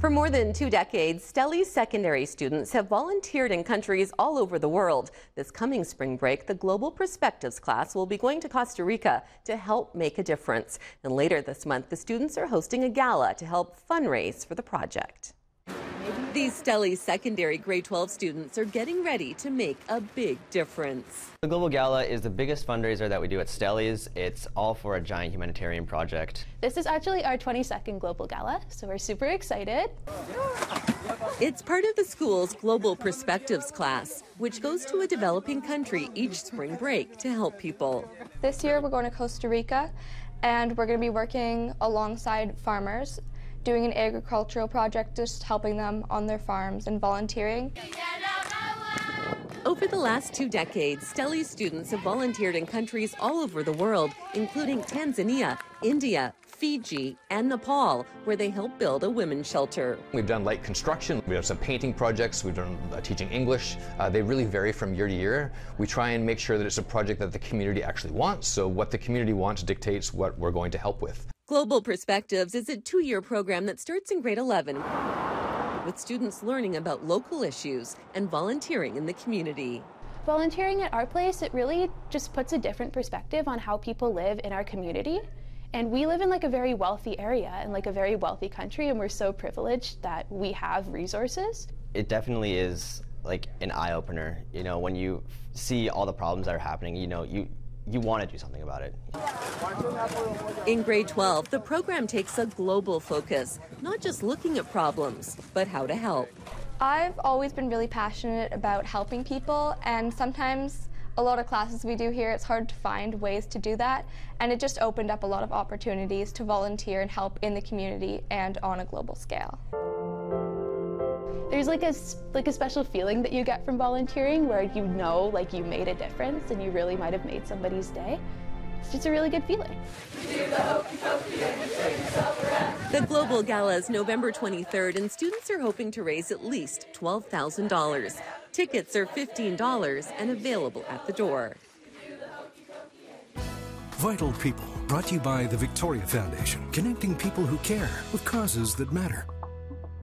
For more than two decades, Stelly's secondary students have volunteered in countries all over the world. This coming spring break, the Global Perspectives class will be going to Costa Rica to help make a difference. And later this month, the students are hosting a gala to help fundraise for the project. These Stelly secondary grade 12 students are getting ready to make a big difference. The Global Gala is the biggest fundraiser that we do at Stelly's. It's all for a giant humanitarian project. This is actually our 22nd Global Gala, so we're super excited. It's part of the school's Global Perspectives class, which goes to a developing country each spring break to help people. This year we're going to Costa Rica and we're going to be working alongside farmers doing an agricultural project, just helping them on their farms and volunteering. Over the last two decades, Stelly students have volunteered in countries all over the world, including Tanzania, India, Fiji, and Nepal, where they help build a women's shelter. We've done light construction, we have some painting projects, we've done uh, teaching English. Uh, they really vary from year to year. We try and make sure that it's a project that the community actually wants, so what the community wants dictates what we're going to help with. Global Perspectives is a two year program that starts in grade 11 with students learning about local issues and volunteering in the community. Volunteering at our place, it really just puts a different perspective on how people live in our community. And we live in like a very wealthy area and like a very wealthy country, and we're so privileged that we have resources. It definitely is like an eye opener. You know, when you see all the problems that are happening, you know, you you want to do something about it. In grade 12, the program takes a global focus, not just looking at problems, but how to help. I've always been really passionate about helping people, and sometimes a lot of classes we do here, it's hard to find ways to do that, and it just opened up a lot of opportunities to volunteer and help in the community and on a global scale there's like a like a special feeling that you get from volunteering where you know like you made a difference and you really might have made somebody's day. It's just a really good feeling. The Global Gala is November 23rd, and students are hoping to raise at least $12,000. Tickets are $15 and available at the door. Vital People, brought to you by the Victoria Foundation, connecting people who care with causes that matter.